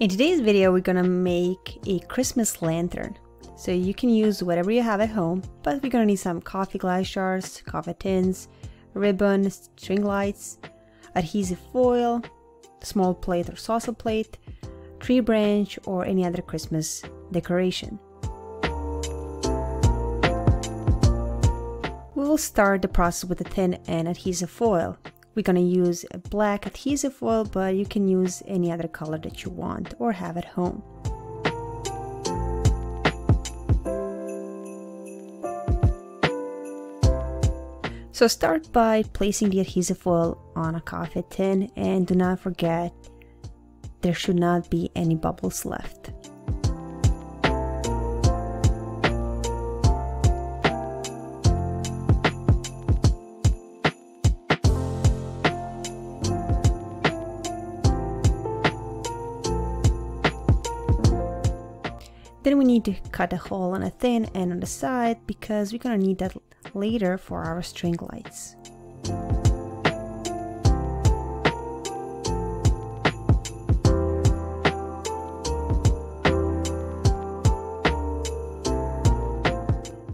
In today's video, we're gonna make a Christmas lantern. So you can use whatever you have at home, but we're gonna need some coffee glass jars, coffee tins, ribbon, string lights, adhesive foil, small plate or saucer plate, tree branch, or any other Christmas decoration. We will start the process with a thin and adhesive foil. We're gonna use a black adhesive foil, but you can use any other color that you want or have at home. So start by placing the adhesive foil on a coffee tin and do not forget there should not be any bubbles left. Then we need to cut a hole on a thin and on the side because we're gonna need that later for our string lights.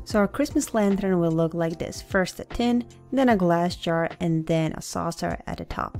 So our Christmas lantern will look like this. First a tin, then a glass jar, and then a saucer at the top.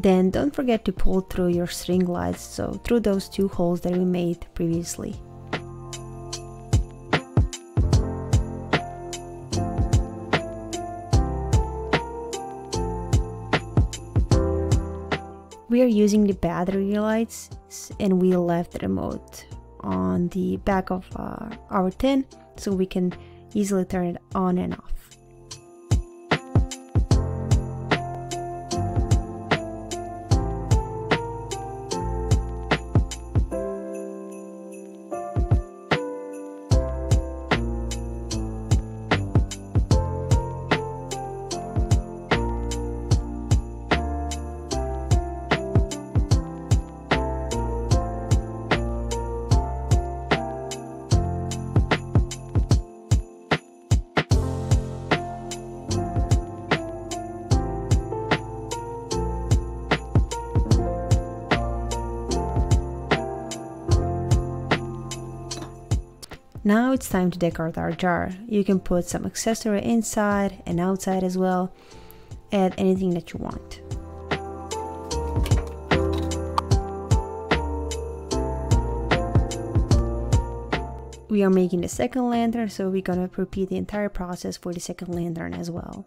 Then don't forget to pull through your string lights, so through those two holes that we made previously. We are using the battery lights and we left the remote on the back of uh, our tin so we can easily turn it on and off. Now it's time to decorate our jar. You can put some accessory inside and outside as well. Add anything that you want. We are making the second lantern, so we're gonna repeat the entire process for the second lantern as well.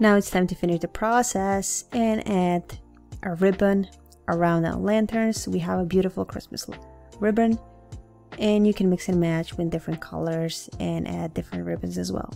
Now it's time to finish the process and add a ribbon around our lanterns. We have a beautiful Christmas ribbon and you can mix and match with different colors and add different ribbons as well.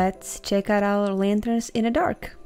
Let's check out our lanterns in the dark.